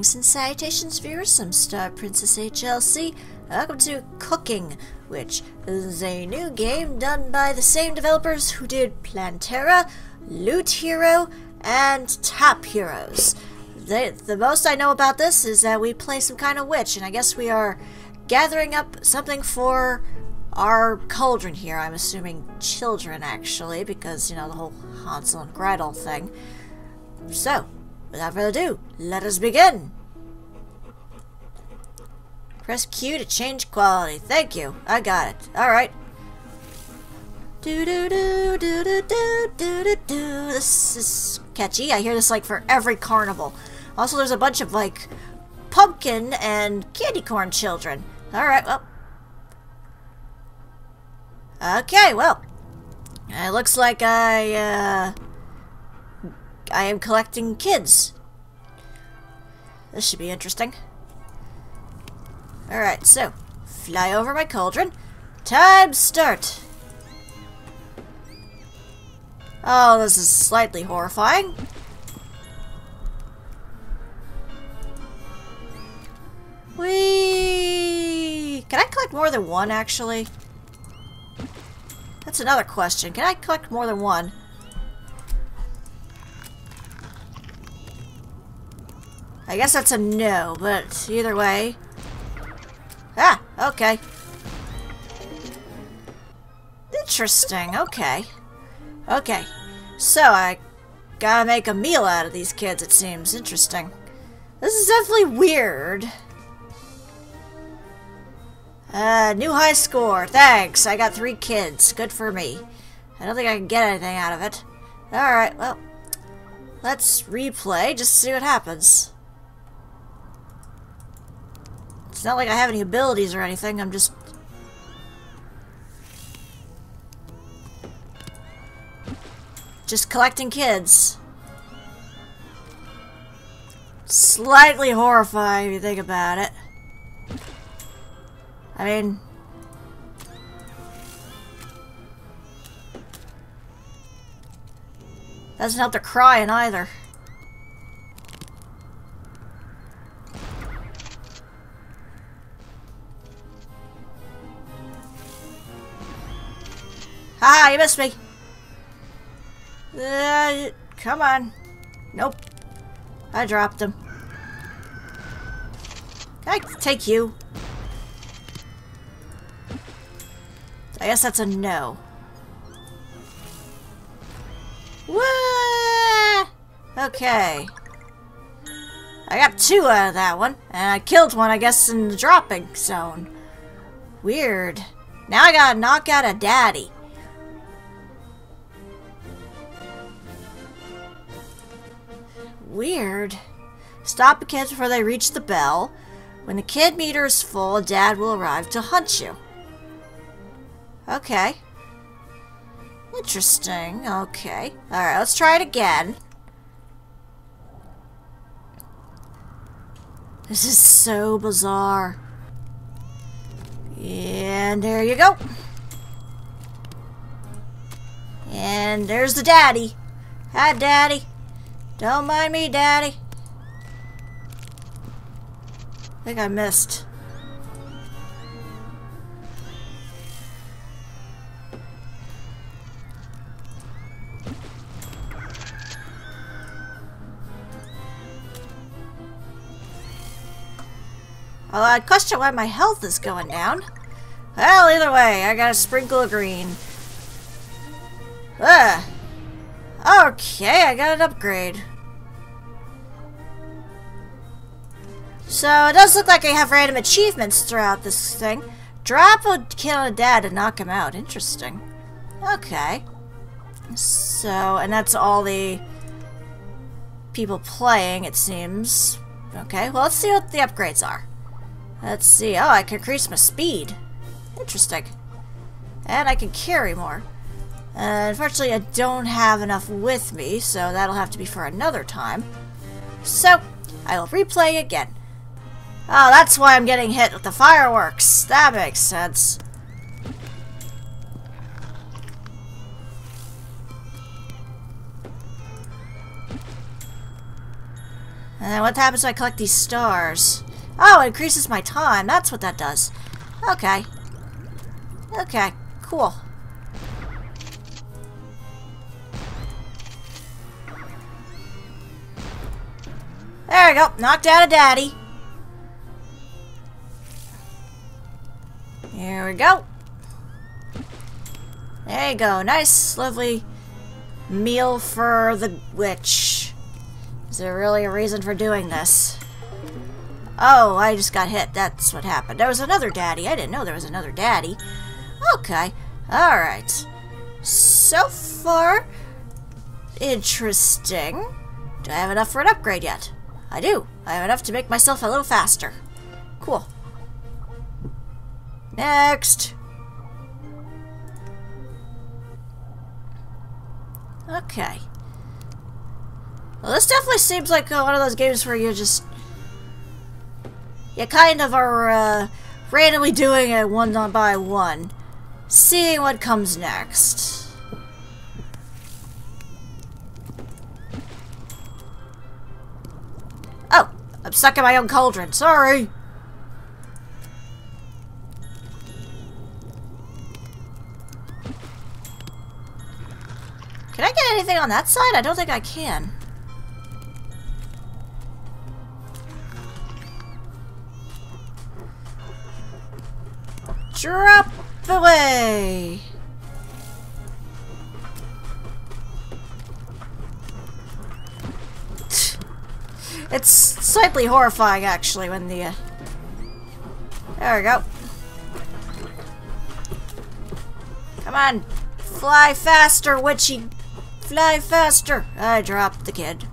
Greetings and salutations, viewers. I'm Star Princess HLC. Welcome to Cooking Witch is a new game done by the same developers who did Plantera, Loot Hero, and Tap Heroes. The, the most I know about this is that we play some kind of witch, and I guess we are gathering up something for our cauldron here. I'm assuming children, actually, because, you know, the whole Hansel and Gretel thing. So, without further ado, let us begin. Press Q to change quality. Thank you. I got it. Alright. Do do do do do do do do do. This is catchy. I hear this like for every carnival. Also, there's a bunch of like pumpkin and candy corn children. Alright, well. Okay, well. It looks like I, uh. I am collecting kids. This should be interesting. Alright, so. Fly over my cauldron. Time start. Oh, this is slightly horrifying. Whee! Can I collect more than one, actually? That's another question. Can I collect more than one? I guess that's a no, but either way. Ah, okay. Interesting, okay. Okay, so I gotta make a meal out of these kids, it seems. Interesting. This is definitely weird. Uh, new high score. Thanks. I got three kids. Good for me. I don't think I can get anything out of it. Alright, well. Let's replay, just see what happens. It's not like I have any abilities or anything, I'm just... Just collecting kids. Slightly horrifying if you think about it. I mean... Doesn't help to crying either. Ah, you missed me. Uh, come on. Nope. I dropped him. I take you? I guess that's a no. Okay. I got two out of that one, and I killed one, I guess, in the dropping zone. Weird. Now I gotta knock out a daddy. Weird. Stop the kids before they reach the bell. When the kid meter is full, dad will arrive to hunt you. Okay. Interesting. Okay. Alright, let's try it again. This is so bizarre. And there you go. And there's the daddy. Hi, daddy. Don't mind me, daddy. I think I missed. Well, I'd question why my health is going down. Well, either way, I got a sprinkle of green. Ugh. Okay, I got an upgrade. So, it does look like I have random achievements throughout this thing. Drop a kill a dad to knock him out. Interesting. Okay. So, and that's all the people playing, it seems. Okay, well, let's see what the upgrades are. Let's see. Oh, I can increase my speed. Interesting. And I can carry more. Uh, unfortunately, I don't have enough with me, so that'll have to be for another time. So, I will replay again. Oh, that's why I'm getting hit with the fireworks. That makes sense. then what happens when I collect these stars? Oh, it increases my time. That's what that does. Okay. Okay, cool. We go. Knocked out a daddy. Here we go. There you go. Nice, lovely meal for the witch. Is there really a reason for doing this? Oh, I just got hit. That's what happened. There was another daddy. I didn't know there was another daddy. Okay. Alright. So far, interesting. Do I have enough for an upgrade yet? I do. I have enough to make myself a little faster. Cool. Next. Okay. Well, this definitely seems like uh, one of those games where you just... You kind of are uh, randomly doing it one by one. Seeing what comes next. I'm stuck in my own cauldron. Sorry! Can I get anything on that side? I don't think I can. Drop away! It's slightly horrifying, actually, when the... Uh... There we go. Come on! Fly faster, witchy Fly faster! I dropped the kid.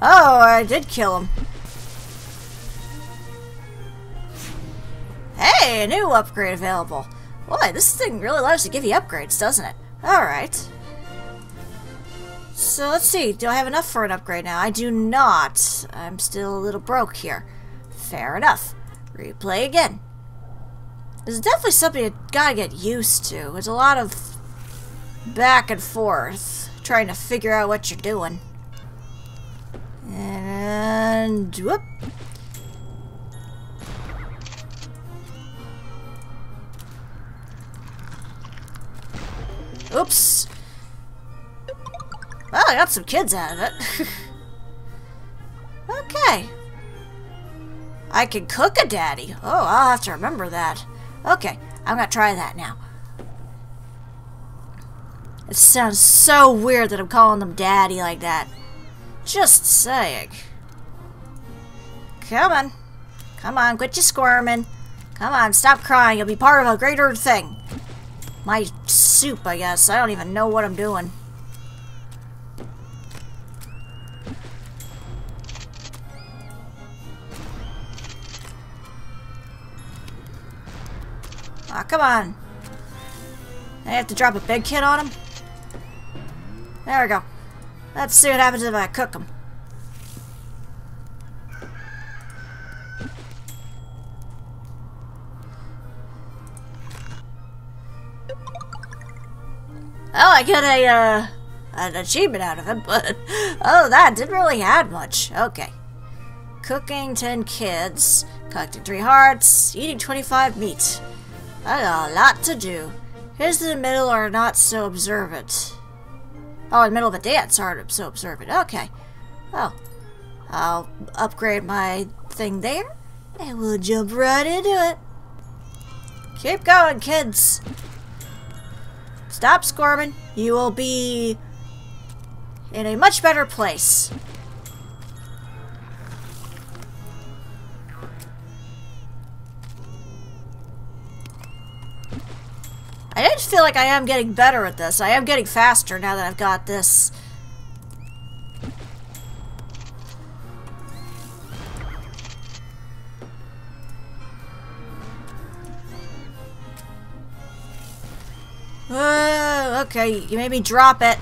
Oh, I did kill him. Hey, a new upgrade available. Boy, this thing really loves to give you upgrades, doesn't it? Alright. So let's see, do I have enough for an upgrade now? I do not. I'm still a little broke here. Fair enough. Replay again. It's definitely something you gotta get used to. There's a lot of back and forth trying to figure out what you're doing. And whoop. Oops. Well, I got some kids out of it. okay. I can cook a daddy. Oh, I'll have to remember that. Okay, I'm gonna try that now. It sounds so weird that I'm calling them daddy like that. Just saying. Come on. Come on, quit your squirming. Come on, stop crying. You'll be part of a greater thing. My soup, I guess. I don't even know what I'm doing. Come on. I have to drop a big kid on him? There we go. Let's see what happens if I cook him. Oh, I get a, uh, an achievement out of it, but, oh, that didn't really add much. Okay. Cooking 10 kids, collecting 3 hearts, eating 25 meat. I got a lot to do. Here's the middle are not so observant. Oh, in the middle of a dance aren't so observant. Okay. Oh. I'll upgrade my thing there, and we'll jump right into it. Keep going, kids. Stop squirming. You will be in a much better place. I did feel like I am getting better at this. I am getting faster now that I've got this. Uh, okay, you made me drop it.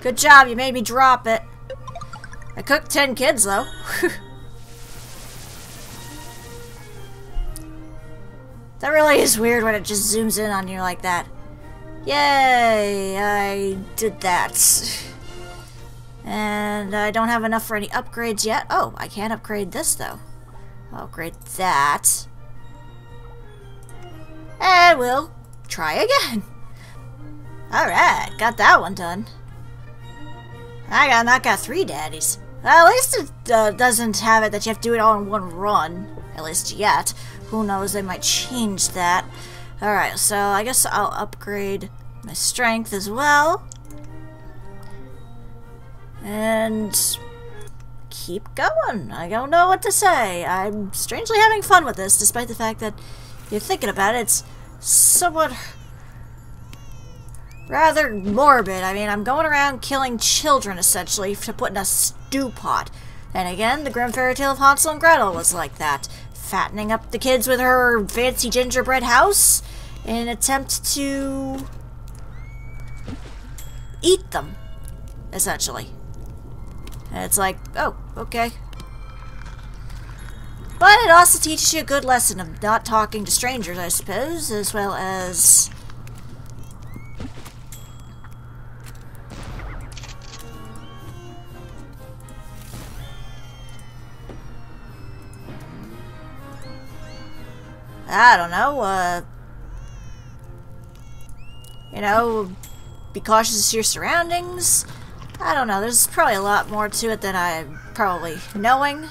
Good job, you made me drop it. I cooked 10 kids, though. is weird when it just zooms in on you like that. Yay! I did that. And I don't have enough for any upgrades yet. Oh, I can upgrade this though. Upgrade that. And we'll try again. Alright, got that one done. I got knock out three daddies. Well, at least it uh, doesn't have it that you have to do it all in one run. At least yet. Who knows, they might change that. Alright, so I guess I'll upgrade my strength as well. And keep going. I don't know what to say. I'm strangely having fun with this, despite the fact that you're thinking about it, it's somewhat rather morbid. I mean, I'm going around killing children, essentially, to put in a stew pot. And again, the Grimm Fairy Tale of Hansel and Gretel was like that. Fattening up the kids with her fancy gingerbread house in an attempt to eat them, essentially. And it's like, oh, okay. But it also teaches you a good lesson of not talking to strangers, I suppose, as well as... I don't know, uh... You know, be cautious of your surroundings. I don't know, there's probably a lot more to it than I'm probably knowing.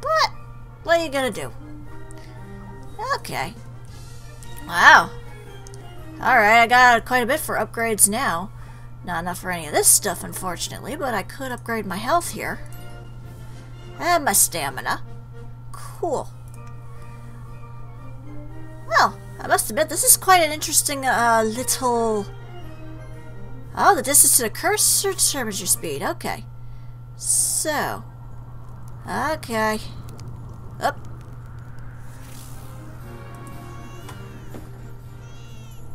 But, what are you gonna do? Okay. Wow. Alright, I got quite a bit for upgrades now. Not enough for any of this stuff, unfortunately, but I could upgrade my health here. And my stamina. Cool. Well, I must admit, this is quite an interesting uh, little... Oh, the distance to the cursor determines your speed. Okay. So. Okay. Up.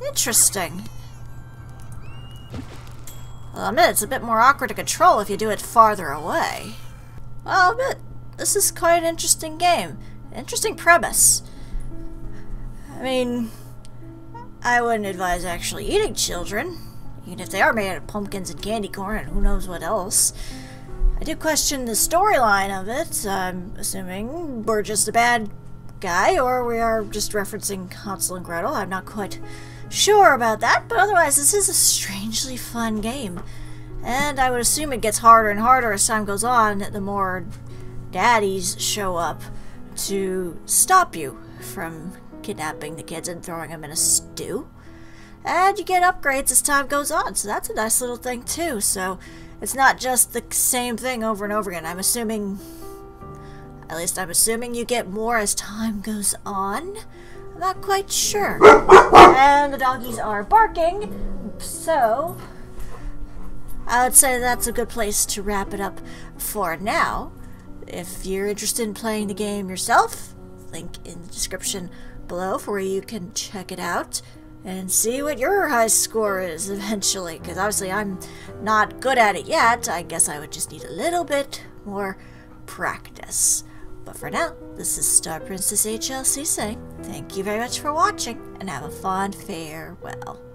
Interesting. Well, I admit, it's a bit more awkward to control if you do it farther away. Well, I'll admit, this is quite an interesting game. Interesting premise. I mean, I wouldn't advise actually eating children, even if they are made out of pumpkins and candy corn and who knows what else. I do question the storyline of it. I'm assuming we're just a bad guy, or we are just referencing Hansel and Gretel. I'm not quite sure about that, but otherwise, this is a strangely fun game. And I would assume it gets harder and harder as time goes on, the more daddies show up to stop you from kidnapping the kids and throwing them in a stew. And you get upgrades as time goes on, so that's a nice little thing too. So it's not just the same thing over and over again. I'm assuming, at least I'm assuming you get more as time goes on. I'm not quite sure. and the doggies are barking, so I would say that's a good place to wrap it up for now. If you're interested in playing the game yourself, link in the description below for where you can check it out and see what your high score is eventually. Because obviously I'm not good at it yet. I guess I would just need a little bit more practice. But for now, this is Star Princess HLC saying thank you very much for watching and have a fond farewell.